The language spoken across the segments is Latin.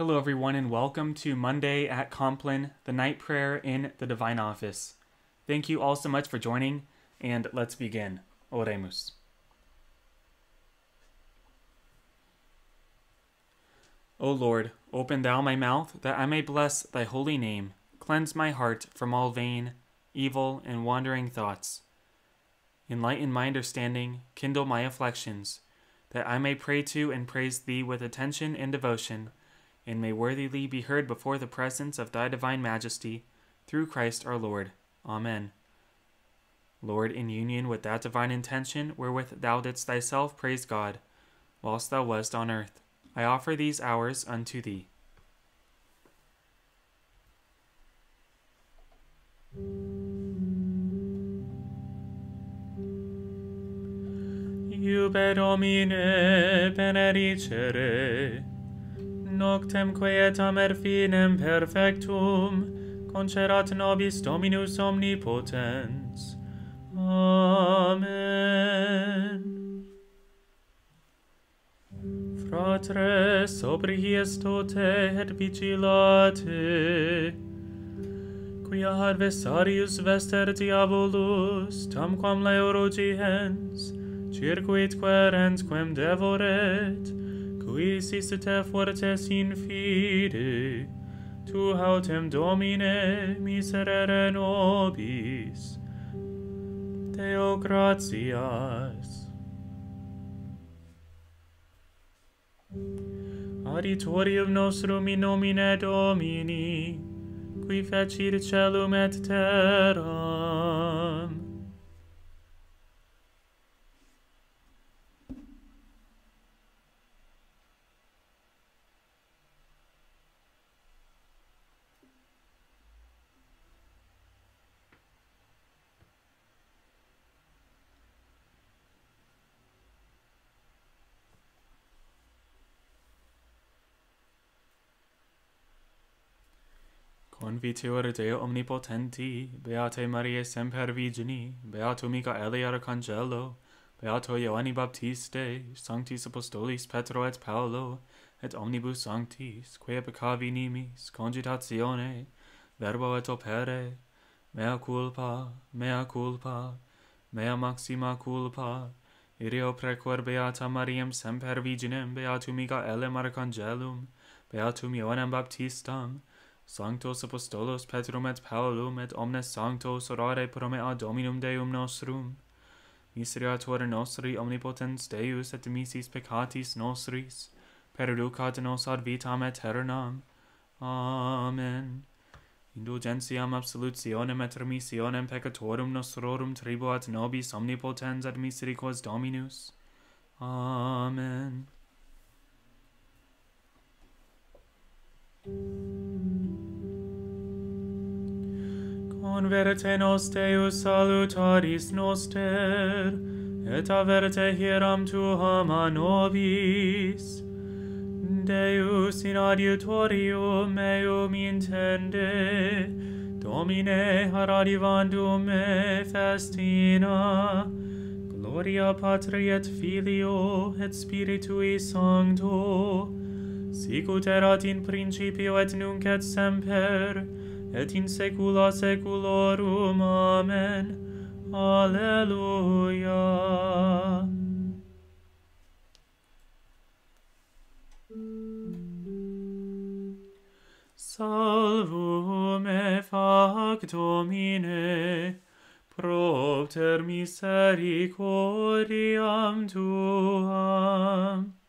Hello, everyone, and welcome to Monday at Compline, the night prayer in the Divine Office. Thank you all so much for joining, and let's begin. Oremus. O Lord, open thou my mouth, that I may bless thy holy name. Cleanse my heart from all vain, evil, and wandering thoughts. Enlighten my understanding, kindle my afflictions, that I may pray to and praise thee with attention and devotion and may worthily be heard before the presence of thy divine majesty, through Christ our Lord. Amen. Lord, in union with that divine intention wherewith thou didst thyself praise God, whilst thou wast on earth, I offer these hours unto thee. Iube Domine benedicere, noctem quietam erfinem perfectum, concerat nobis Dominus omnipotens. Amen. Fratres, obrigies tote et vigilate, quia adversarius vester diabolus, tamquam leorogiens, circuit querens quem devoret, Tu isis te fortes in fide, Tu autem Domine miserere nobis, Deo gratias. Aditorium nostrum in nomine Domini, qui fecit celum et terram, Convitior Deo omnipotenti, beate Mariae semper virgini, beato Michaeli arcangelo, beato Ioanni Baptiste, sanctis apostolis Petro et Paolo, et omnibus sanctis, quae peccavi nimis, congitatione, verbo et opere, mea culpa, mea culpa, mea maxima culpa, irio precor beata Mariam semper virginem, beatum Michaelem arcangelum, beatum Ioannem Baptistam, Sanctos Apostolos Petrum et Paulum et omnes sanctos orare pro mea Dominum Deum nostrum. Miseriator nostri omnipotens Deus et misis peccatis nostris, perducat nos ad vitam aeternam. Amen. Indulgentiam absolutionem et remissionem peccatorum nostrorum tribuat nobis omnipotens et misericors Dominus. Amen. Converte nos Deus salutaris noster, et averte hieram tuam a nobis. Deus in adiutorium meum intende, Domine haradivandum me festina, Gloria Patri et Filio et Spiritui Sancto, Sicut erat in principio et nunc et semper, et in saecula saeculorum. Amen. Alleluia. Salvum me fac Domine, propter misericordiam Tuam.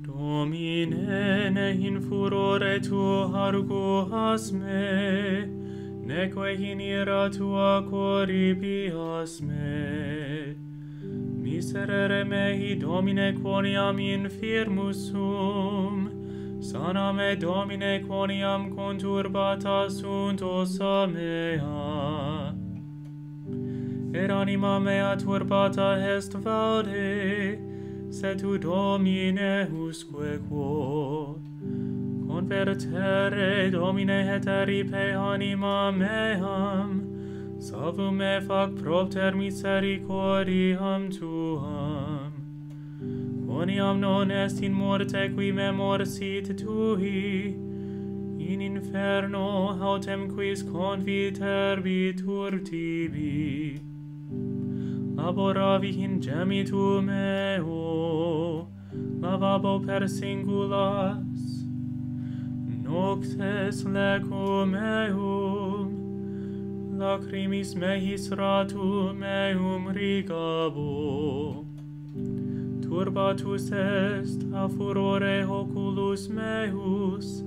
Domine, ne in furore tuo arguas me, neque in ira tua corribias me. Miserere mei, Domine, quoniam infirmus sum, sana me, Domine, quoniam conturbata sunt osa mea per anima mea turbata est valde, se tu domine usque quo. Convertere domine heteripe anima meam, salvo me fac propter misericordiam tuam. Quoniam non est in morte qui memor sit tui, in inferno autem quis conviterbitur tibi laboravi in gemitu meo, lavabo per singulas, noctes lecum meum lacrimis mehis ratum meum rigabo, turbatus est a furore oculus meus,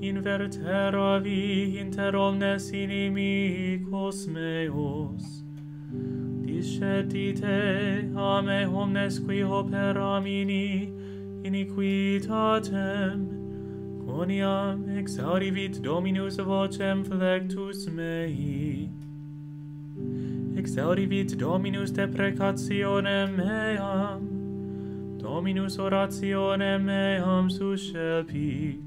inverteravi inter omnes inimicos meos, discetite a me omnes qui operamini iniquitatem. Quoniam exaurivit dominus vocem flectus mei. Exaurivit dominus deprecationem meam. Dominus orationem meam suscelpit.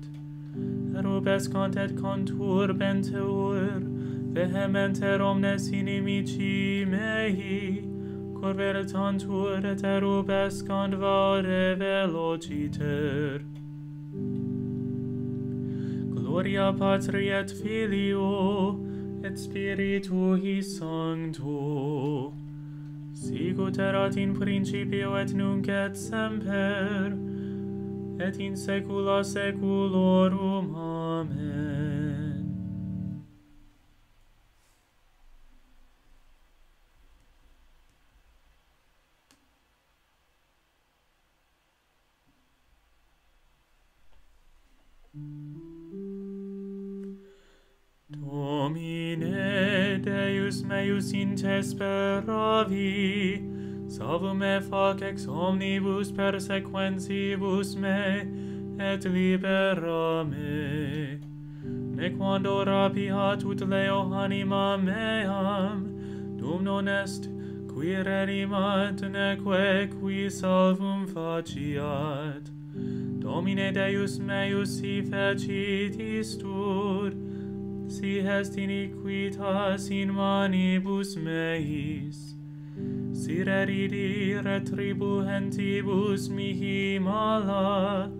Erubes et conturbenteur, vehementer omnes inimici mei, cor veretantur et erubescant vare velociter. Gloria Patri et Filio, et Spiritui Sancto, sicut erat in principio et nunc et semper, et in saecula saeculorum. Amen. Deus meus in te speravi, salvo me fac ex omnibus persequentibus me, et libera me. Ne quando rapiat ut leo anima meam, dum non est, qui redimat, neque qui salvum faciat. Domine Deus meus si fecit istus, si est iniquitas in manibus meis, si reridi retribuentibus mihi mala,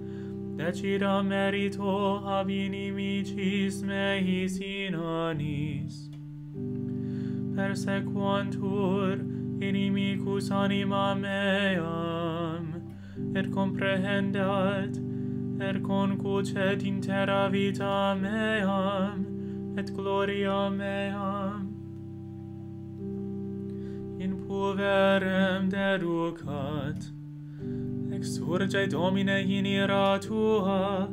decida merito ab inimicis meis in anis. Persequantur inimicus anima meam, et comprehendat, et concucet in terra vita meam, et gloria mea. In pulverem deducat exurge domine in ira tua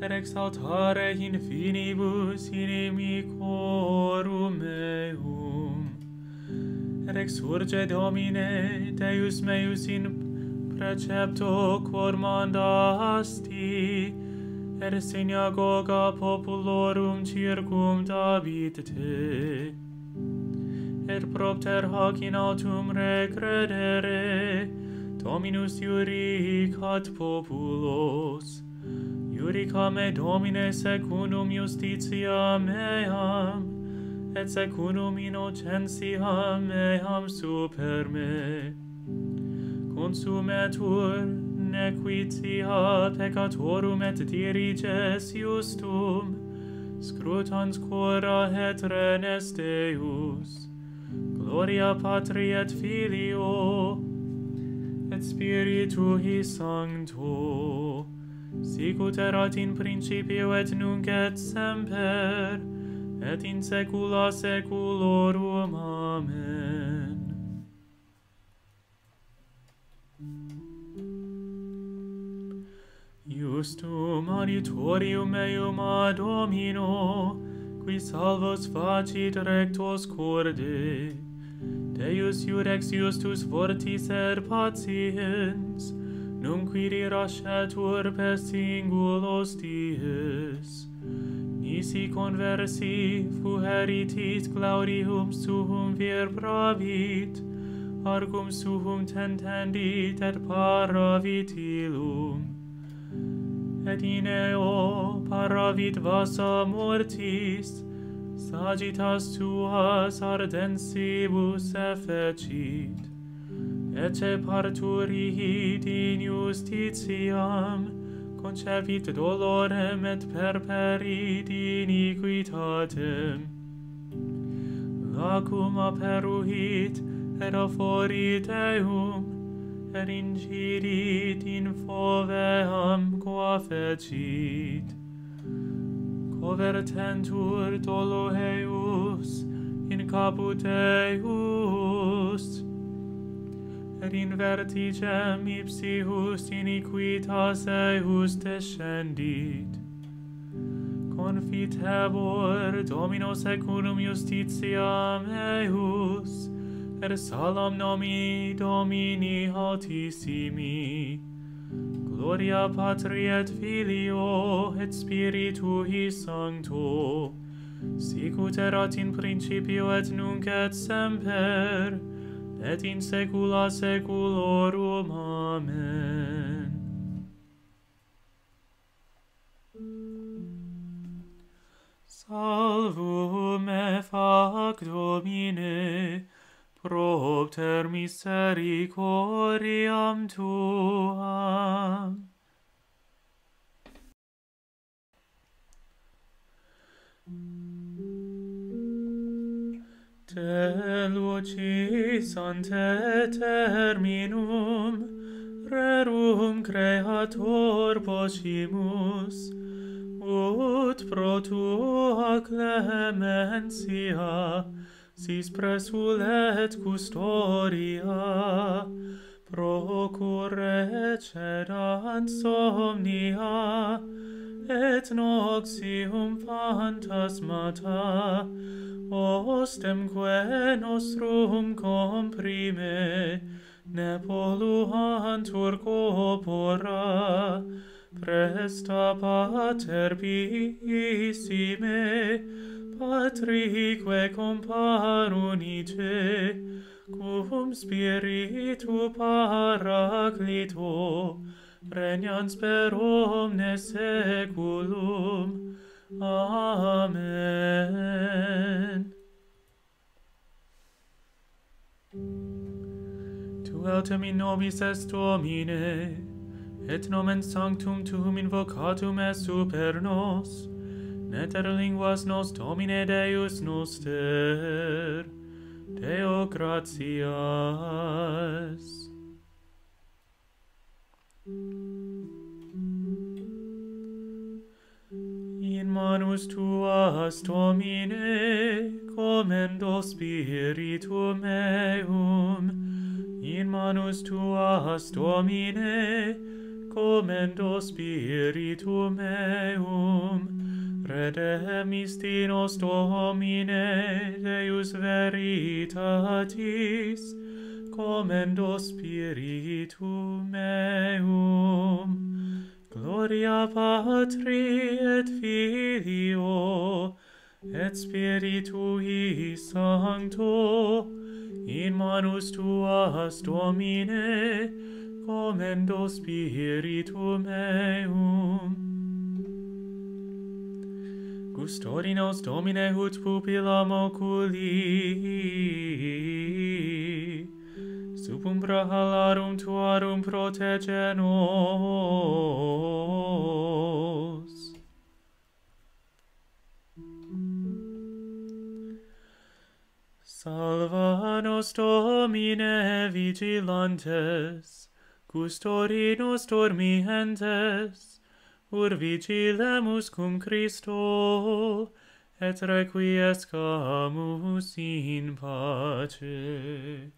et exaltare in finibus inimicorum meum. Et exurge domine Deus meus in precepto quod mandasti et synagoga populorum circum circumdabit te. Et er propter hoc in autum recredere, Dominus iuricat populos, iurica me Domine secundum justitia meam, et secundum innocentia meam super me. Consumetur, nequitia peccatorum et diriges justum, scrutans cura et renes Deus, gloria Patri et Filio, et Spiritui Sancto, sicut erat in principio et nunc et semper, et in saecula saeculorum. Amen. justum adiutorium meum ad Domino, qui salvos facit rectos corde. Deus iurex justus fortis et er patiens, num quiri rascetur per singulos dies. Nisi conversi fuheritis Claudium suum vir bravit, argum suum tentendit et paravit ilum, et in eo paravit vasa mortis, sagitas tuas ardensibus effecit, ece parturit in justitiam, concepit dolorem et perperit iniquitatem. Lacum aperuit, et aforit eum, per incirit in foveam qua fecit. Covertentur dolo eius in caput eius, et in vertigem ipsius iniquitas eius descendit. Confitebor Domino secundum justitiam eius, per salam nomi domini altissimi. Gloria patri et filio et spiritui sancto sic ut erat in principio et nunc et semper et in saecula saeculorum amen. Salvum me fac Domine, propter misericordiam tuam. Te lucis ante terminum, rerum creator possimus, ut pro tua clementia, sis presulet custodia, procure cedant somnia, et noxium phantasmata, ostemque nostrum comprime, ne polluantur corpora, Presta pater pissime, patrique comparunice, cum spiritu paraclito, regnans per omnes seculum. Amen. Tu altem in nobis est Domine, et nomen sanctum tuum invocatum est super nos, neter linguas nos Domine Deus noster, Deo gratias. In manus tuas, Domine, commendo spiritum meum, in manus tuas, Domine, commendo spiritum meum, redemisti nos Domine Deus veritatis, commendo spiritum meum. Gloria Patri et Filio, et Spiritui Sancto, in manus tuas, Domine, comendo spiritum meum. Gustori nos Domine ut pupillam oculi, sub umbra halarum tuarum protege nos. Salva nos Domine vigilantes, custodinos dormientes, ur vigilemus cum Christo, et requiescamus in pace.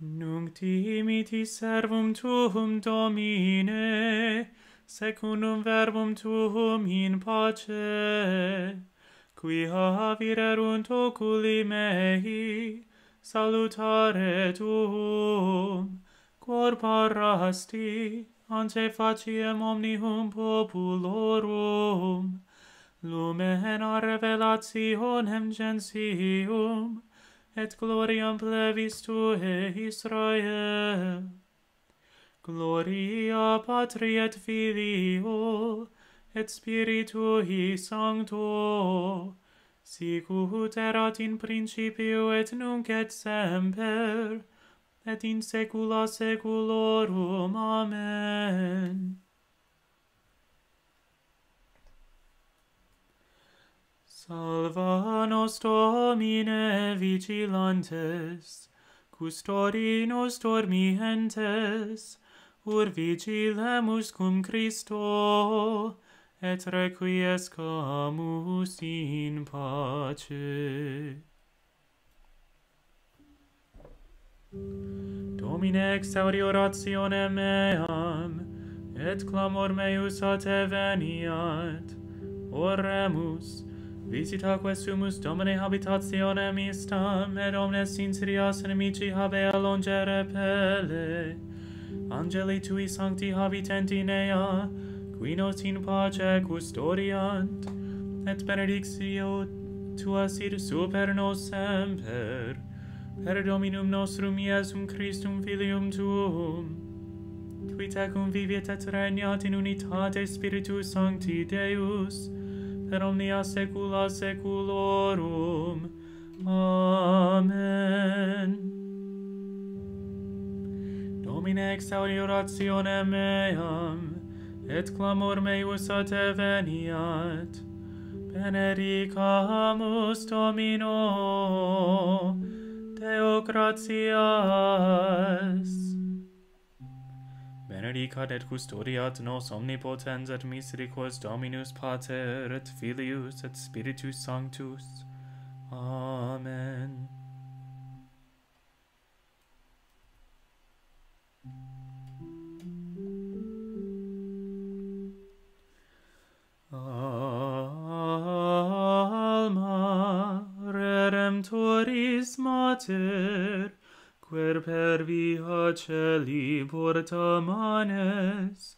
Nunc timiti servum tuum Domine, secundum verbum tuum in pace qui havirerunt oculi mei, salutare tuum, cor parasti, ante faciem omnium populorum, lumen a revelationem gentium, et gloriam plevis tue Israel. Gloria Patri et Filio, et Spiritui Sancto, sic ut erat in principio et nunc et semper, et in saecula saeculorum. Amen. Salva nos Domine vigilantes, custodi nos dormientes, ur vigilemus cum Christo, et requiescamus in pace. Domine exaudi orationem meam, et clamor meus a te veniat. Oremus, visita sumus Domine habitationem istam, et omnes inserias inimici habea longe repele. Angeli tui sancti habitent in ea, qui nos in pace custodiant, et benedictio tua sit super nos semper, per Dominum nostrum Iesum Christum Filium Tuum, qui tecum vivit et regnat in unitate Spiritus Sancti Deus, per omnia saecula saeculorum. Amen. Domine exaudi orationem meam, et clamor meus a te veniat. Benedicamus Domino, Deo gratias. Benedicat et custodiat nos omnipotens et misericors Dominus Pater et Filius et Spiritus Sanctus. Amen. pater, quer per via celi porta manes,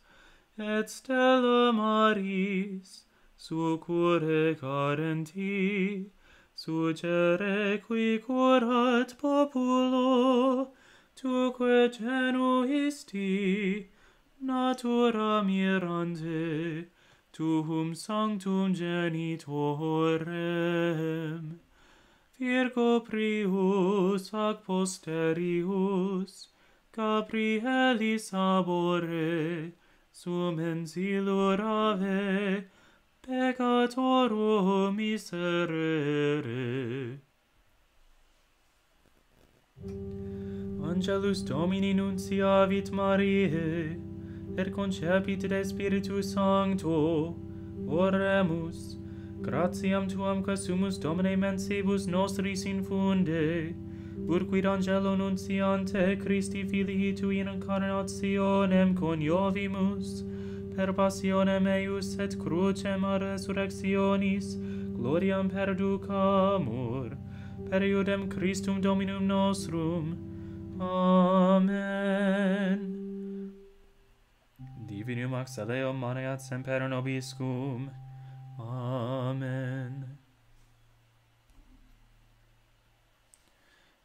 et stella maris, succure carenti, succere qui curat populo, tuque genuisti, natura mirante, tuum sanctum genitorem. Virgo prius ac posterius, Gabrielis abore, sum ensilur ave, peccatorum miserere. Angelus Domini nunciavit Mariae, et concepit de Spiritu Sancto, oremus, Gratiam tuam casumus Domine mensibus nostris infunde, pur quid angelo nunciante Christi Filii Tui in incarnationem coniovimus, per passionem eius et crucem a resurrectionis, gloriam perducamur, per iudem Christum Dominum nostrum. Amen. Divinum axeleo maneat semper nobiscum, Amen.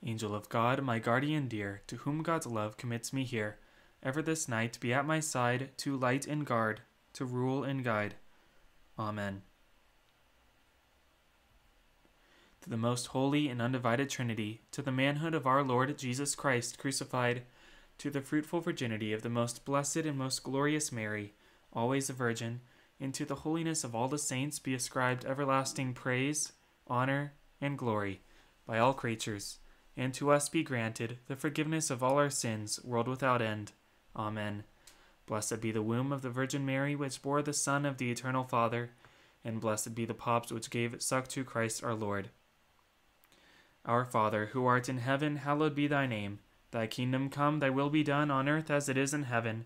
Angel of God, my guardian dear, to whom God's love commits me here, ever this night be at my side, to light and guard, to rule and guide. Amen. To the most holy and undivided Trinity, to the manhood of our Lord Jesus Christ crucified, to the fruitful virginity of the most blessed and most glorious Mary, always a virgin, and to the holiness of all the saints be ascribed everlasting praise, honor, and glory by all creatures, and to us be granted the forgiveness of all our sins, world without end. Amen. Blessed be the womb of the Virgin Mary, which bore the Son of the Eternal Father, and blessed be the paps which gave suck to Christ our Lord. Our Father, who art in heaven, hallowed be thy name. Thy kingdom come, thy will be done on earth as it is in heaven.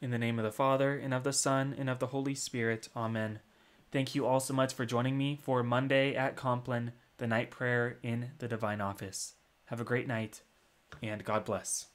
In the name of the Father, and of the Son, and of the Holy Spirit. Amen. Thank you all so much for joining me for Monday at Compline, the night prayer in the Divine Office. Have a great night, and God bless.